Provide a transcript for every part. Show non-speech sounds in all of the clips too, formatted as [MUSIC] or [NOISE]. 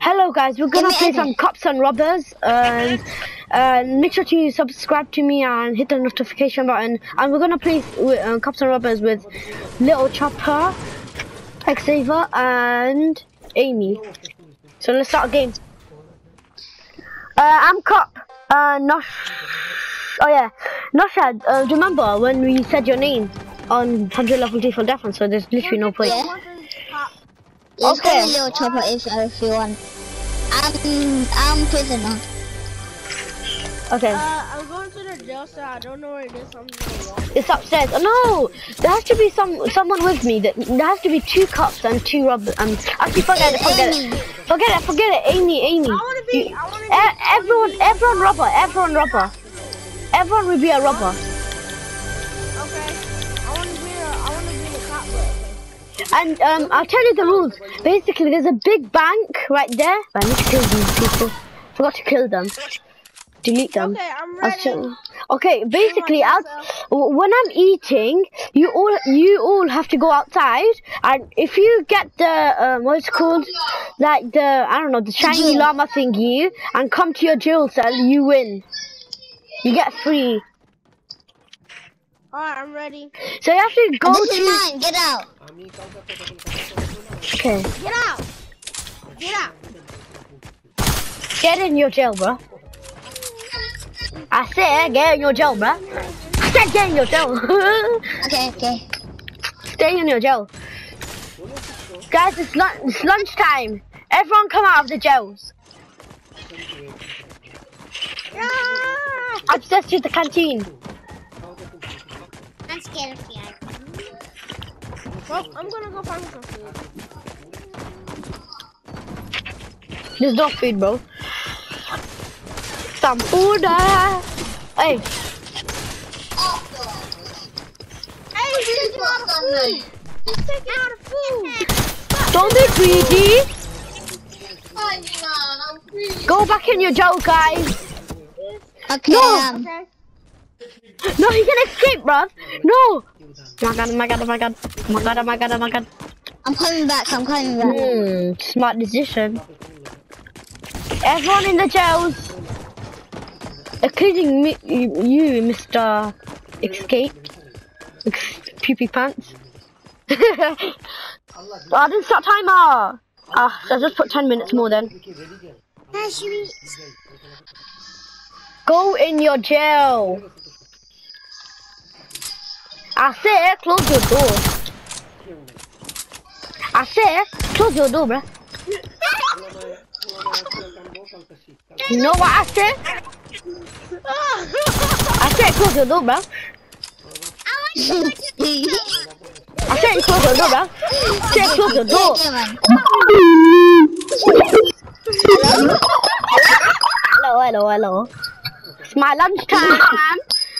Hello guys, we're gonna play some cops and robbers. and uh, make sure to subscribe to me and hit the notification button. And we're gonna play uh, cops and robbers with Little Chopper, Xaver, and Amy. So let's start a game. Uh, I'm cop. Uh, Nosh. Oh yeah, Noshad. Uh, do you remember when we said your name on 100 level default for Defense? So there's literally no point. Yeah. Let's okay. a little chopper if uh, if you want. I'm I'm prisoner. Okay. Uh, I'm going to the jail cell. I don't know where it is. It's upstairs. Oh no! There has to be some someone with me. That there has to be two cops and two robbers. Um, actually, forget it. Forget Amy. it. Forget it. Forget it. Amy. Amy. I wanna be. You, I wanna be. everyone. Everyone robber. Everyone robber. Everyone will be a robber. And um, I'll tell you the rules. Basically, there's a big bank right there. I need to kill these people. Forgot to kill them. Delete them. Okay, I'm ready. Okay, basically, when I'm eating, you all you all have to go outside, and if you get the um, what's called like the I don't know the shiny llama thingy, and come to your jewel cell, you win. You get free Alright, I'm ready. So you have to go to- mine, get out! Okay. Get out! Get out! Get in your jail, bro. I said get in your jail, bro. I said get in your jail. [LAUGHS] okay, okay. Stay in your jail. Guys, it's, lunch. it's lunchtime. Everyone come out of the jails. Ah! I'm just to the canteen. I'm gonna go find some food. There's dog food, bro. Some food. Hey. Hey, he's taking out of food. He's taking out of food. Don't be greedy. Go back in your jail, guys. Okay. No. Okay. No, he can escape, bro. No. Oh my god, oh my god, oh my god. My god, my god, my god. I'm coming back, I'm coming back. Mm, smart decision. Everyone in the jails. Including me, you, Mr. Escape. Poopy pants. oh, [LAUGHS] I didn't start timer. Ah, uh, I just put 10 minutes more then. Go in your jail. I said close your door. I said close your door, bruh. You know what I said? I said close your door, bruh. I said close your door, bruh. I said close your door. hello, hello, hello. It's my lunchtime.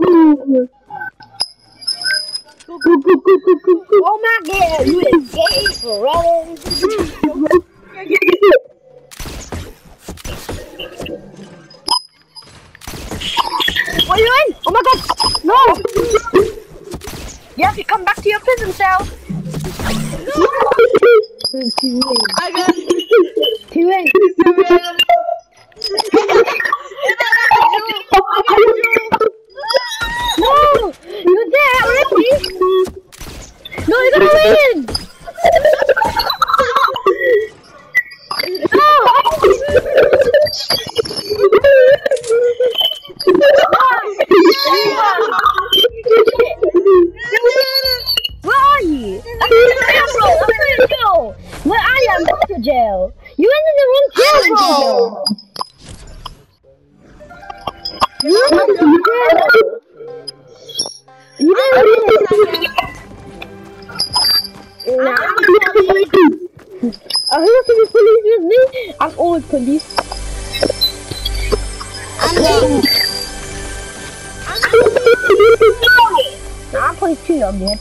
Oh my god, you escaped, brother. What are you doing? Oh my god, no! You have to come back to your prison cell. I got Two in. No! You're there already! No, you're gonna win! No! Where are you? I'm in the jail! I'm in the jail! Where are you? I'm going to jail! You went in the wrong jail, bro! You went in the jail! You didn't Nah, Uh, who wants to be police with me? I'm always police. I'm going. No, I'm police too, young man.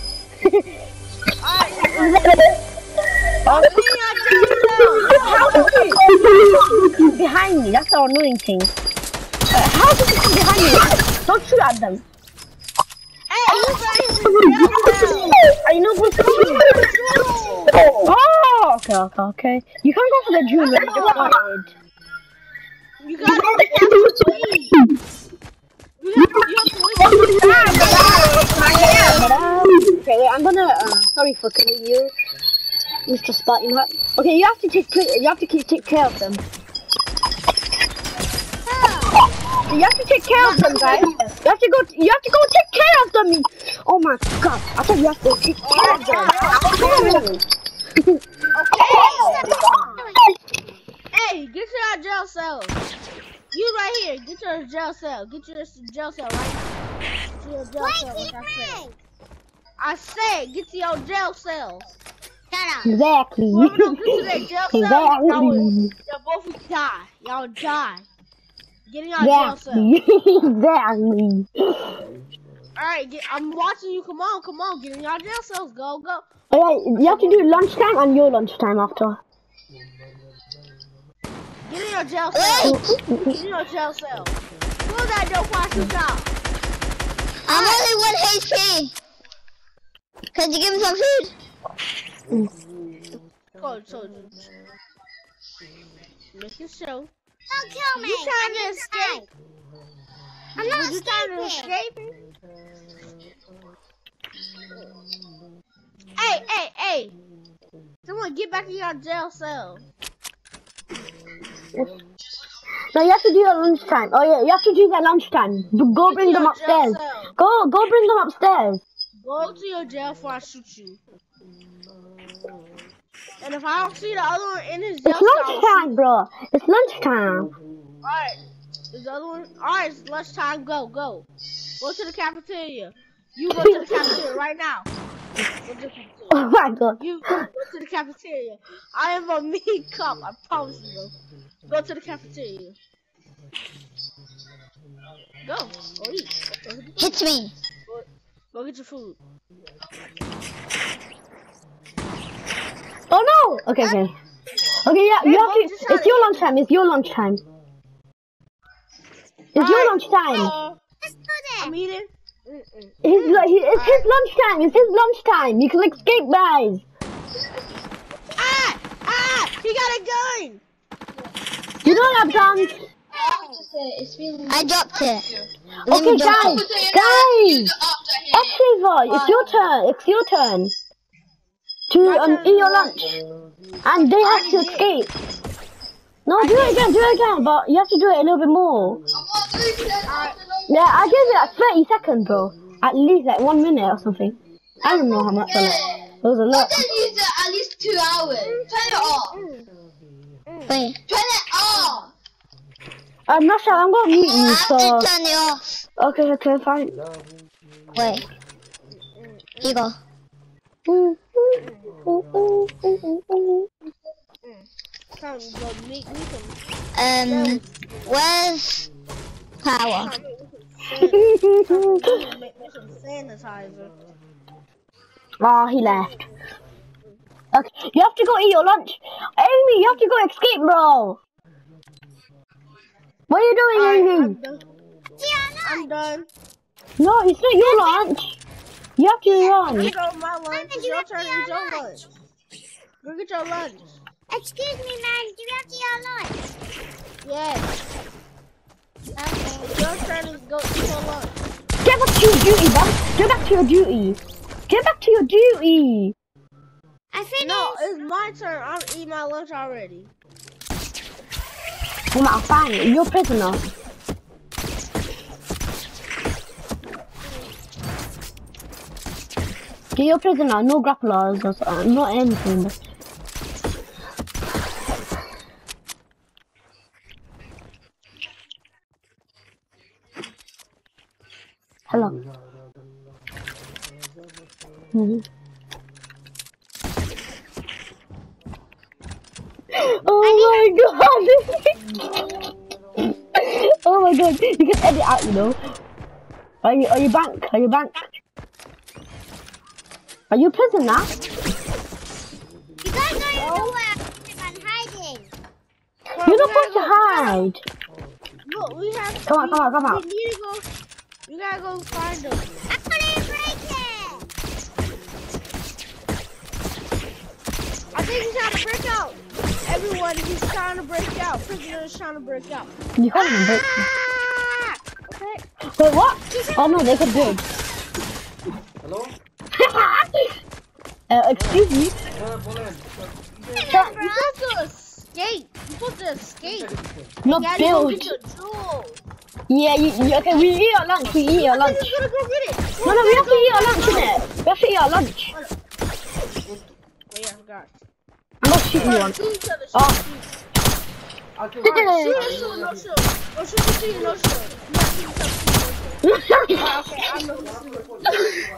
Oh, behind me, that's the annoying thing. Uh, how did you come behind me? Don't shoot at them. Hey, I know what's coming. Oh, okay, okay, okay. You can't go for the jewel you. Gotta go to Capital Please. You have, you have to wait. [LAUGHS] [LAUGHS] Okay, wait, I'm gonna. Uh, sorry for killing you, Mr. Spartan Hat. Okay, you have to take you have to keep take care of them. You have to take care of them, guys. You have to go. You have to go take care of them. Oh my god! I thought you have to take care of them. [LAUGHS] Hey, get your jail cell. You right here. Get your jail cell. Get your jail cell right now. Get your jail cell. Like I said. I said, get to your jail cell. Exactly. Whoever don't get to their jail cell, y'all, will, Exactly. y'all both will die. Y'all die. Get in your jail cell. [LAUGHS] Exactly. Alright, get, I'm watching you. Come on, come on. Get in your jail cells. Go, go. Alright, you have to do lunchtime and your lunchtime after. Get in your jail cell. Get in your jail cell. Close that I shoot out. I'm only one HP. Could you give me some food? Go, soldier. Make show. Don't kill me. You trying to escape? I'm Was you trying to escape? Hey, hey, hey! Someone get back in your jail cell. No, you have to do your lunchtime. Oh yeah, you have to do that lunchtime. Go bring them upstairs. Go, go bring them upstairs. Go to your jail before I shoot you. And if I don't see the other one in his jail It's lunchtime, bro. It's lunchtime. Alright. Is the other one? Alright, it's lunchtime. Go, go. Go to the cafeteria. You go to the [LAUGHS] cafeteria right now. Go to the cafeteria. Oh my god. You go to the cafeteria. I am a mean cop. I promise you. Go to the cafeteria. Go. Go eat. Go, Hit me. go get your food. Oh no. Okay, okay. Okay, yeah, you have to. It's your lunchtime. It's your lunchtime. It's your lunchtime. I'm eating. Mm-mm. His, lu- he- it's his lunchtime. It's his lunchtime. You can escape, guys. Ah! Ah! He got a gun! You don't have guns. I dropped it. Let Okay, guys, it. guys. Xaver, it's your turn. It's your turn to um, eat your lunch, and they have to escape. No, do it again, do it again, but you have to do it a little bit more. Yeah, I give it like 30 seconds, bro. At least like one minute or something. I don't know how much. I like. It was a lot. Then use it at least two hours. Turn it off. Wait. Turn it off. I'm not sure. I'm gonna mute I have So to turn it off. okay, okay, fine. Wait. Here you go. Time to go make me some. Um, where's power? Time make me some san- make me some sanitizer. Oh, he left. Okay, you have to go eat your lunch. Amy, you have to go escape, bro. What are you doing, Alright, Amy? I'm done. I'm done. No, it's not your lunch. You have to run. Here go my lunch. It's your turn to eat your lunch. Go get your lunch. Excuse me, man. Do you have to eat your lunch? Yes. Your. Get back to your duty, bud. Get back to your duty. Get back to your duty. I finished. No, it's my turn. I'm eating my lunch already. Well, now, fine. You're prisoner. You're a prisoner. No grapplers. Or, not anything. Hello. Mhm. [GASPS] Oh my god! [LAUGHS] oh my god! You can edit out, you know. Are you are you bank? Are you bank? Are you a prisoner? You guys don't even know where I'm hiding. You're not supposed to hide. Look, we have. Come on, come on, come on. You gotta go find them. I'm gonna break it! I think he's trying to break out. Everyone, he's trying to break out. Prisoner is trying to break out. You gotta break. Okay. Wait, what? Oh no, they could dig. Hello? [LAUGHS] uh, excuse me. Uh, you supposed to escape. You're supposed to escape. Not build get your jewels. Yeah, you, you, okay, we eat our lunch. We eat our lunch. think he's gonna go. No, no, we have to eat our lunch, innit? We have to eat our lunch. Oh, yeah, I forgot. I'm not shooting you one. Shoot. Oh. Shoot, shoot. Shoot us with no shield. Shoot no shield. You gotta shoot each. Okay, who's.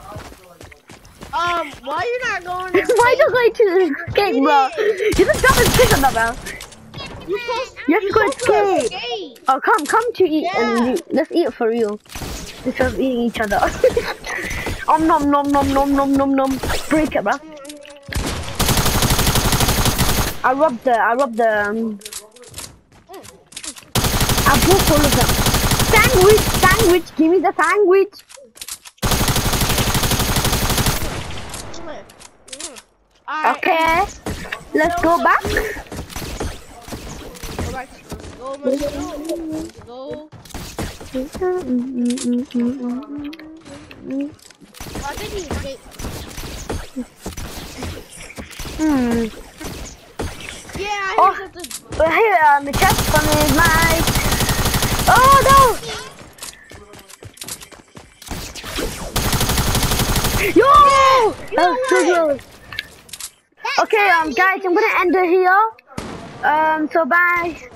Um, why you not going? to Why you going to escape, bro? You're the dumbest prisoner, bro. You supposed, You to go escape. escape. Oh, come, come to eat, Yeah. and let's eat for real. Instead of eating each other. [LAUGHS] Om nom nom nom nom nom nom nom. Break it, bro. I robbed the, I robbed the, um, I broke all of them. Sandwich, sandwich, give me the sandwich. Okay, let's. Go back. Go, let's go. I think he escaped. Hmm. Yeah, I Oh. here on the chest from my. Oh no! Yo! So. Okay, um, guys, I'm gonna end it here. Um, so bye.